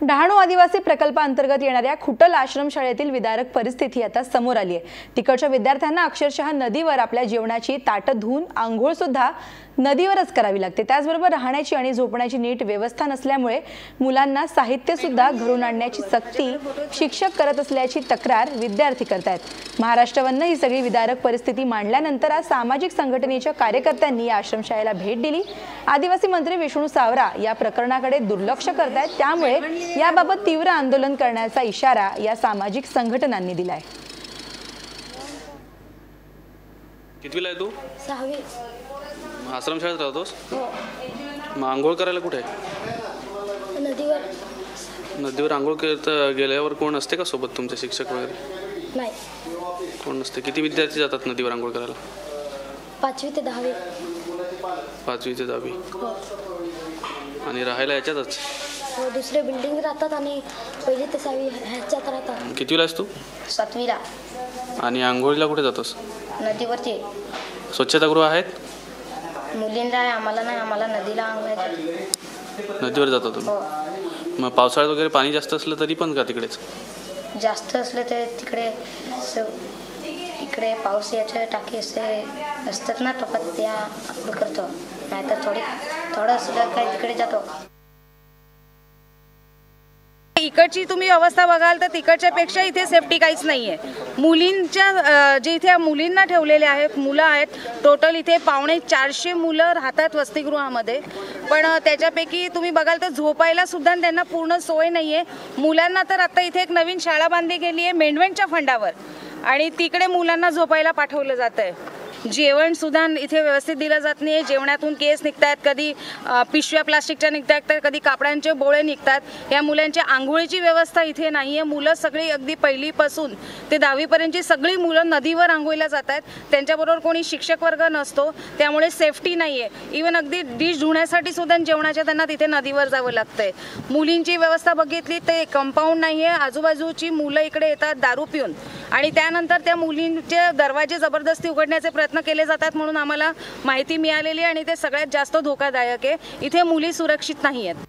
डहाणू आदिवासी प्रकल्पाअंतर्गत येणाऱ्या खुटल आश्रमशाळेतील विदारक परिस्थिती आता समोर आली आहे. तिकडच्या विद्यार्थ्यांना अक्षरशः नदीवर आपल्या जेवणाची ताटं धुवून आंघोळ सुद्धा नदीवरच करावी लागते. त्याचबरोबर राहण्याची आणि झोपण्याची नीट व्यवस्था नसल्यामुळे मुलांना साहित्य सुद्धा घरून आणण्याची सक्ती शिक्षक करत असल्याची तक्रार विद्यार्थी करतायत. महाराष्ट्रावरनं ही सगळी विदारक परिस्थिती मांडल्यानंतर आज सामाजिक संघटनेच्या कार्यकर्त्यांनी या आश्रमशाळेला भेट दिली. आदिवासी मंत्री विष्णू सावरा या प्रकरणाकडे दुर्लक्ष करतायत. त्यामुळे याबाबत तीव्र आंदोलन करण्याचा इशारा या सामाजिक संघटनांनी दिलाय. कितवीला आहे तू? सहावी. आश्रमशाळेत राहतोस? हो. मग आंघोळ करायला कुठे? आहे नदीवर. नदीवर आंघोळ करत गेल्यावर कोण असते का सोबत तुमचे शिक्षक वगैरे? नाही. कोण नसते? किती विद्यार्थी जातात नदीवर आंघोळ करायला? पाचवी ते दहावी. पाचवी ते दहावी. हो. आणि राहायला याच्यातच? दुसरे बिल्डिंग राहतात आणि पहिली ते सहावी ह्याच्यात राहतात. कितवीला आहेस तू? सातवीला. आणि आंघोळीला कुठे जातोस? नदीवरती. स्वच्छतागृह आहेत? मुलींना आहे आम्हाला नाही आम्हाला नदीला अंगायचं नदीवर जातो तुम्ही? हो. मग पावसाळ्यात वगैरे पाणी जास्त असलं तरी पण का तिकडेच? जास्त असलं तर तिकडे असं इकडे पाऊस याचे टाकी असे असतात ना टोकात त्या करतो. नाहीतर थोडी थोडं असलं काय तिकडे जातो. इकडची तुम्ही अवस्था बघाल तर तिकडच्या पेक्षा इथे सेफ्टी काहीच नाहीये. मुलींच्या जे इथे मुलींना ठेवलेले आहेत मुलं आहेत टोटल इथे पावणे चारशे मुलं राहतात वसतिगृहामध्ये. पण त्याच्यापैकी तुम्ही बघाल तर झोपायला सुद्धा त्यांना पूर्ण सोय नाहीये. मुलांना तर आता इथे एक नवीन शाळा बांधली गेली आहे मेंढवेंच्या फंडावर. आणि तिकडे मुलांना झोपायला पाठवलं जात आहे जेवण सुद्धा इथे व्यवस्थित दिलं जात नाही जेवणातून केस निघतात कधी पिशव्या प्लास्टिकच्या निघतात तर कधी कापडांचे बोळे निघतात. या मुलांच्या आंघोळीची व्यवस्था इथे नाही आहे मुलं सगळी अगदी पहिलीपासून ते दहावीपर्यंतची सगळी मुलं नदीवर आंघोळीला आहेत त्यांच्याबरोबर कोणी शिक्षक वर्ग नसतो. त्यामुळे सेफ्टी नाही आहे इवन अगदी डिश धुण्यासाठी सुद्धा जेवणाच्या त्यांना तिथे नदीवर जावं लागतंय. मुलींची व्यवस्था बघितली तर कंपाऊंड नाही आहे आजूबाजूची मुलं इकडे येतात दारू पिऊन. आणि त्यानंतर त्या मुलींचे दरवाजे जबरदस्ती उघडण्याचे प्रयत्न केले जातात म्हणून आम्हाला माहिती मिळालेली आणि ते सगळ्यात जास्त धोकादायक आहे. इथे मुली सुरक्षित नाही आहेत